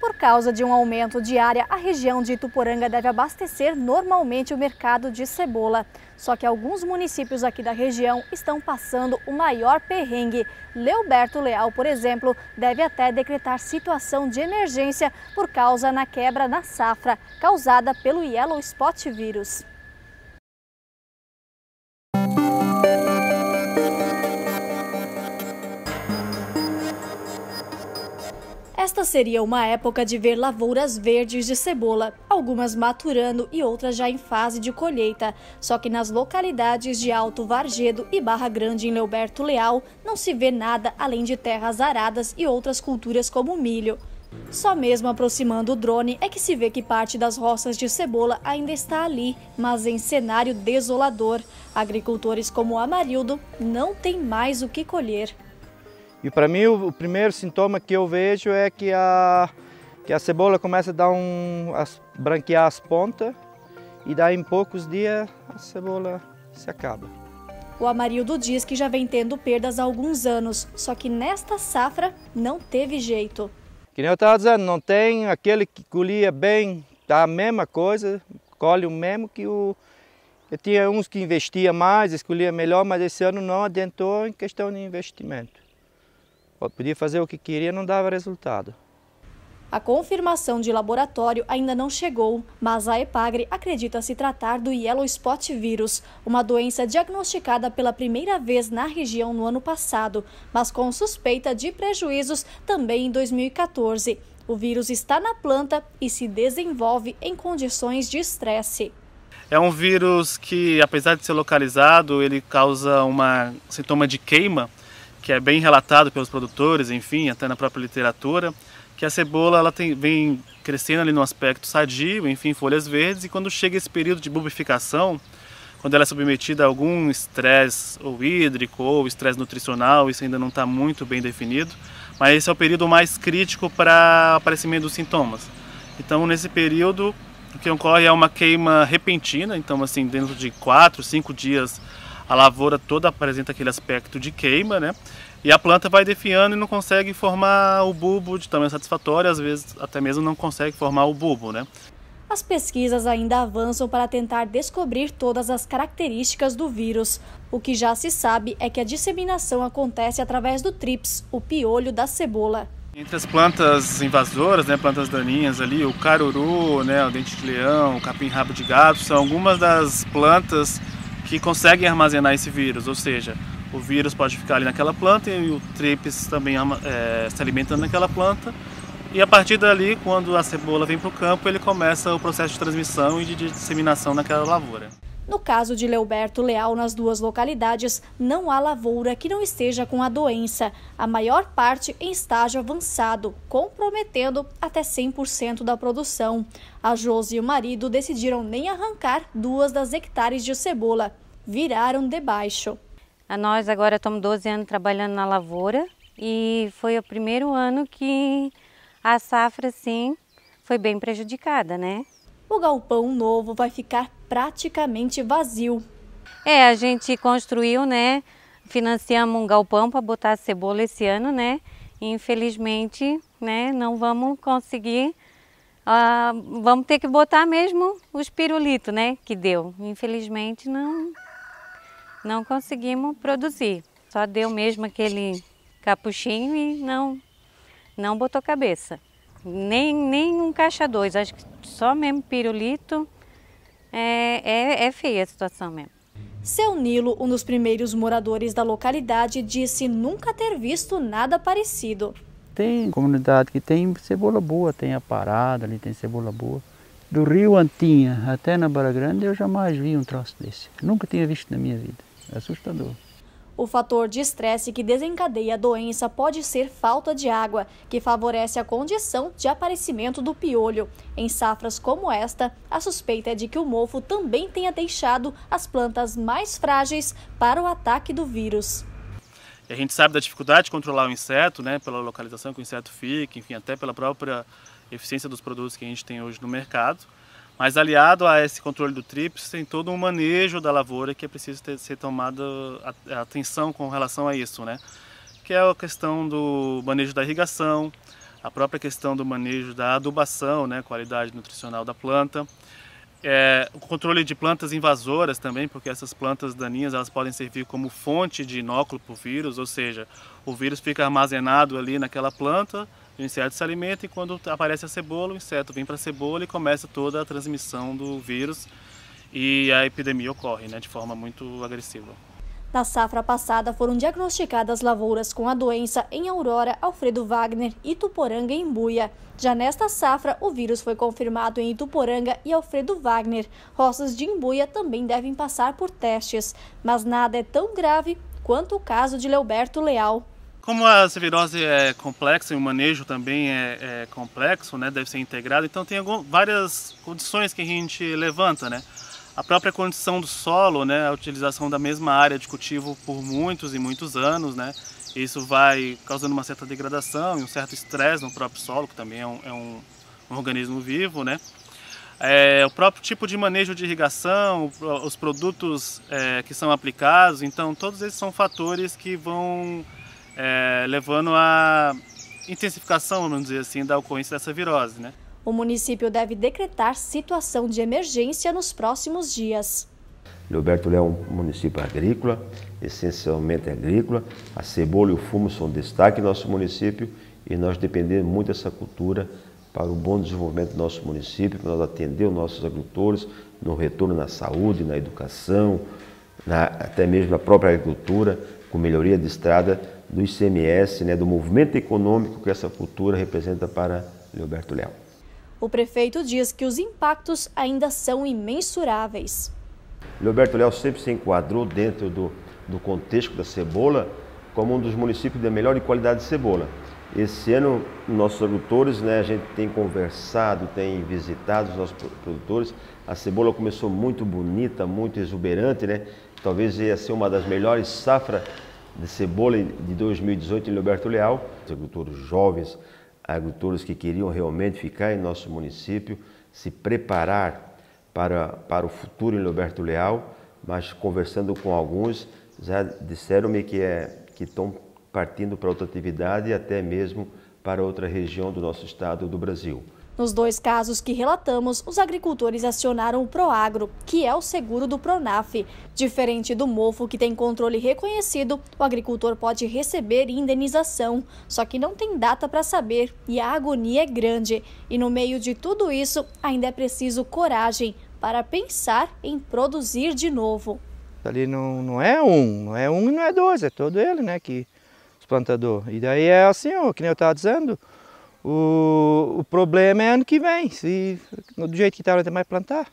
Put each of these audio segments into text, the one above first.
Por causa de um aumento de área, a região de Ituporanga deve abastecer normalmente o mercado de cebola. Só que alguns municípios aqui da região estão passando o maior perrengue. Leoberto Leal, por exemplo, deve até decretar situação de emergência por causa na quebra na safra causada pelo Yellow Spot vírus. Esta seria uma época de ver lavouras verdes de cebola, algumas maturando e outras já em fase de colheita. Só que nas localidades de Alto Vargedo e Barra Grande em Leoberto Leal não se vê nada além de terras aradas e outras culturas como milho. Só mesmo aproximando o drone é que se vê que parte das roças de cebola ainda está ali, mas em cenário desolador. Agricultores como Amarildo não têm mais o que colher. E para mim o, primeiro sintoma que eu vejo é que a, que a cebola começa a dar um, a branquear as pontas e daí em poucos dias a cebola se acaba. O Amarildo diz que já vem tendo perdas há alguns anos, só que nesta safra não teve jeito. Que nem eu estava dizendo, não tem aquele que colhia bem, tá a mesma coisa, colhe o mesmo que o... Eu tinha uns que investia mais, escolhia melhor, mas esse ano não adiantou em questão de investimento. Podia fazer o que queria, não dava resultado. A confirmação de laboratório ainda não chegou, mas a Epagre acredita se tratar do Yellow Spot vírus, uma doença diagnosticada pela primeira vez na região no ano passado, mas com suspeita de prejuízos também em 2014. O vírus está na planta e se desenvolve em condições de estresse. É um vírus que, apesar de ser localizado, ele causa uma sintoma de queima que é bem relatado pelos produtores, enfim, até na própria literatura, que a cebola ela tem, vem crescendo ali no aspecto sadio, enfim, folhas verdes, e quando chega esse período de bulbificação, quando ela é submetida a algum estresse ou hídrico ou estresse nutricional, isso ainda não está muito bem definido, mas esse é o período mais crítico para aparecimento dos sintomas. Então, nesse período, o que ocorre é uma queima repentina, então, assim, dentro de 4, 5 dias a lavoura toda apresenta aquele aspecto de queima, né? E a planta vai defiando e não consegue formar o bulbo de tamanho satisfatório, às vezes até mesmo não consegue formar o bulbo, né? As pesquisas ainda avançam para tentar descobrir todas as características do vírus. O que já se sabe é que a disseminação acontece através do trips, o piolho da cebola. Entre as plantas invasoras, né, plantas daninhas ali, o caruru, né, o dente de leão, o capim-rabo de gato, são algumas das plantas que conseguem armazenar esse vírus, ou seja, o vírus pode ficar ali naquela planta e o trips também é, se alimentando naquela planta. E a partir dali, quando a cebola vem para o campo, ele começa o processo de transmissão e de disseminação naquela lavoura. No caso de Leoberto Leal, nas duas localidades, não há lavoura que não esteja com a doença, a maior parte em estágio avançado, comprometendo até 100% da produção. A Josi e o marido decidiram nem arrancar duas das hectares de cebola, viraram debaixo. A nós agora estamos 12 anos trabalhando na lavoura e foi o primeiro ano que a safra, sim, foi bem prejudicada, né? O galpão novo vai ficar praticamente vazio. É, a gente construiu, né? Financiamos um galpão para botar cebola esse ano, né? Infelizmente, né? Não vamos conseguir. Uh, vamos ter que botar mesmo os pirulitos, né? Que deu. Infelizmente, não, não conseguimos produzir. Só deu mesmo aquele capuchinho e não, não botou cabeça. Nem, nem um caixa dois, acho que só mesmo pirulito é, é, é feia a situação mesmo. Seu Nilo, um dos primeiros moradores da localidade, disse nunca ter visto nada parecido. Tem comunidade que tem cebola boa, tem a parada ali, tem cebola boa. Do rio Antinha até na Barra Grande eu jamais vi um troço desse. Nunca tinha visto na minha vida. É assustador. O fator de estresse que desencadeia a doença pode ser falta de água, que favorece a condição de aparecimento do piolho. Em safras como esta, a suspeita é de que o mofo também tenha deixado as plantas mais frágeis para o ataque do vírus. a gente sabe da dificuldade de controlar o inseto, né, pela localização que o inseto fica, enfim, até pela própria eficiência dos produtos que a gente tem hoje no mercado. Mas aliado a esse controle do TRIPS, tem todo um manejo da lavoura que é preciso ter, ser tomada atenção com relação a isso, né? Que é a questão do manejo da irrigação, a própria questão do manejo da adubação, né, qualidade nutricional da planta, é, o controle de plantas invasoras também, porque essas plantas daninhas elas podem servir como fonte de inóculo para o vírus, ou seja, o vírus fica armazenado ali naquela planta, o inseto se alimenta e quando aparece a cebola, o inseto vem para a cebola e começa toda a transmissão do vírus e a epidemia ocorre né, de forma muito agressiva. Na safra passada foram diagnosticadas lavouras com a doença em Aurora, Alfredo Wagner, Ituporanga e Imbuia. Já nesta safra, o vírus foi confirmado em Ituporanga e Alfredo Wagner. Roças de Imbuia também devem passar por testes, mas nada é tão grave quanto o caso de Leoberto Leal. Como a virose é complexa e o manejo também é, é complexo, né, deve ser integrado, então tem algumas, várias condições que a gente levanta, né? a própria condição do solo, né, a utilização da mesma área de cultivo por muitos e muitos anos, né, isso vai causando uma certa degradação e um certo estresse no próprio solo, que também é um, é um, um organismo vivo, né. É, o próprio tipo de manejo de irrigação, os produtos é, que são aplicados, então todos esses são fatores que vão é, levando à intensificação, vamos dizer assim, da ocorrência dessa virose, né. O município deve decretar situação de emergência nos próximos dias. Leoberto Léo é um município agrícola, essencialmente agrícola. A cebola e o fumo são destaque no nosso município e nós dependemos muito dessa cultura para o bom desenvolvimento do nosso município, para nós atender os nossos agricultores no retorno na saúde, na educação, na, até mesmo na própria agricultura, com melhoria de estrada do ICMS, né, do movimento econômico que essa cultura representa para Leoberto Léo. O prefeito diz que os impactos ainda são imensuráveis. Leoberto Léo sempre se enquadrou dentro do, do contexto da cebola como um dos municípios de melhor qualidade de cebola. Esse ano, nossos agricultores, né, a gente tem conversado, tem visitado os nossos produtores. A cebola começou muito bonita, muito exuberante, né? Talvez ia ser uma das melhores safras de cebola de 2018 em Leoberto Leal. Os agricultores jovens, agricultores que queriam realmente ficar em nosso município, se preparar para, para o futuro em Roberto Leal, mas conversando com alguns, já disseram-me que, é, que estão partindo para outra atividade e até mesmo para outra região do nosso estado do Brasil. Nos dois casos que relatamos, os agricultores acionaram o Proagro, que é o seguro do Pronaf. Diferente do mofo, que tem controle reconhecido, o agricultor pode receber indenização, só que não tem data para saber e a agonia é grande. E no meio de tudo isso, ainda é preciso coragem para pensar em produzir de novo. Ali não, não é um, não é um e não é dois, é todo ele, né, que os plantadores. E daí é assim, ó, que nem eu estava dizendo, o, o problema é ano que vem, se do jeito que está não tem mais plantar.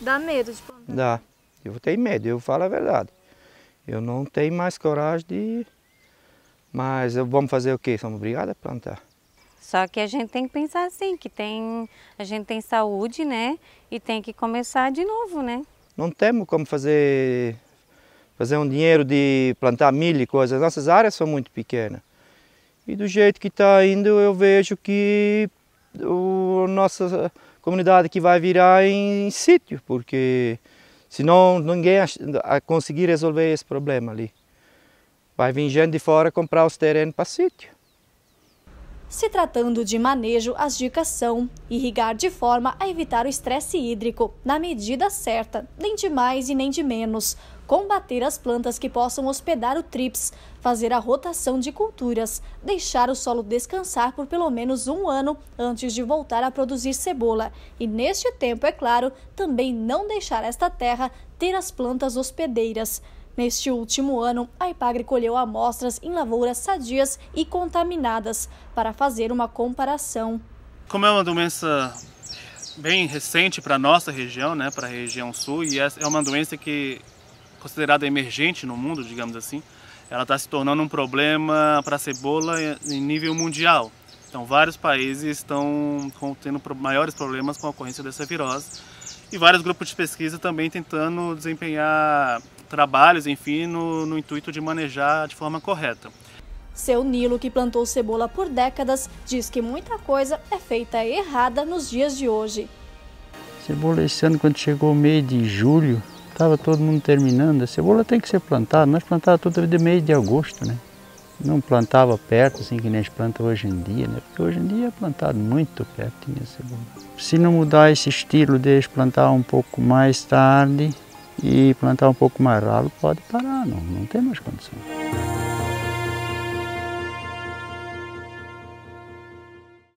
Dá medo de plantar? Dá. Eu tenho medo, eu falo a verdade. Eu não tenho mais coragem de... Mas vamos fazer o quê? Somos obrigados a plantar. Só que a gente tem que pensar assim, que tem, a gente tem saúde, né? E tem que começar de novo, né? Não temos como fazer, fazer um dinheiro de plantar milho e coisas. Nossas áreas são muito pequenas. E do jeito que está indo, eu vejo que a nossa comunidade que vai virar em, em sítio, porque senão ninguém a conseguir resolver esse problema ali. Vai vir gente de fora comprar os terrenos para sítio. Se tratando de manejo, as dicas são irrigar de forma a evitar o estresse hídrico, na medida certa, nem de mais e nem de menos, combater as plantas que possam hospedar o TRIPS, fazer a rotação de culturas, deixar o solo descansar por pelo menos um ano antes de voltar a produzir cebola e, neste tempo, é claro, também não deixar esta terra ter as plantas hospedeiras. Neste último ano, a Ipagre colheu amostras em lavouras sadias e contaminadas para fazer uma comparação. Como é uma doença bem recente para a nossa região, né, para a região sul, e é uma doença que é considerada emergente no mundo, digamos assim, ela está se tornando um problema para a cebola em nível mundial. Então, vários países estão tendo maiores problemas com a ocorrência dessa virose e vários grupos de pesquisa também tentando desempenhar trabalhos, enfim, no, no intuito de manejar de forma correta. Seu Nilo, que plantou cebola por décadas, diz que muita coisa é feita errada nos dias de hoje. Cebola esse ano, quando chegou o mês de julho, estava todo mundo terminando. A cebola tem que ser plantada, nós plantávamos tudo de mês de agosto, né? Não plantava perto, assim que nem a gente planta hoje em dia, né? Porque hoje em dia é plantado muito pertinho a cebola. Se não mudar esse estilo de plantar um pouco mais tarde e plantar um pouco mais ralo, pode parar, não, não tem mais condição.